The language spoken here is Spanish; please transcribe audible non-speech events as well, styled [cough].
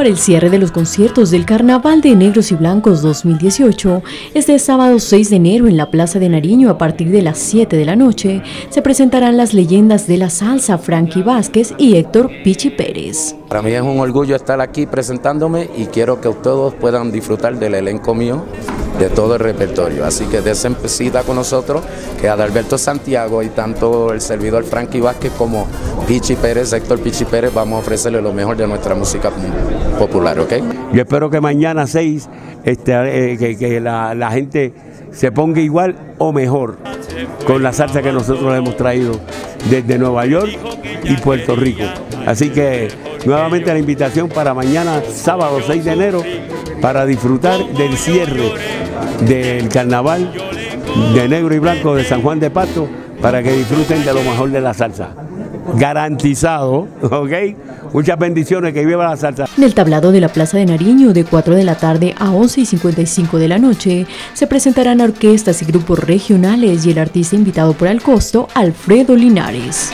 para el cierre de los conciertos del Carnaval de Negros y Blancos 2018, este sábado 6 de enero en la Plaza de Nariño a partir de las 7 de la noche, se presentarán las leyendas de la salsa Frankie Vázquez y Héctor Pichi Pérez. Para mí es un orgullo estar aquí presentándome y quiero que todos puedan disfrutar del elenco mío de todo el repertorio. Así que desen cita con nosotros, que Adalberto Santiago y tanto el servidor Frankie Vázquez como Pichi Pérez, Héctor Pichi Pérez, vamos a ofrecerle lo mejor de nuestra música popular, ¿ok? Yo espero que mañana 6 este, eh, que, la, la gente se ponga igual o mejor con la salsa que nosotros hemos traído desde Nueva York y Puerto Rico. Así que nuevamente la invitación para mañana, sábado 6 de enero, para disfrutar del cierre del carnaval de negro y blanco de San Juan de Pasto para que disfruten de lo mejor de la salsa. Garantizado, [laughs] ¿ok? Muchas bendiciones, que viva la salsa. En el tablado de la Plaza de Nariño, de 4 de la tarde a 11 y 55 de la noche, se presentarán orquestas y grupos regionales y el artista invitado por el costo, Alfredo Linares.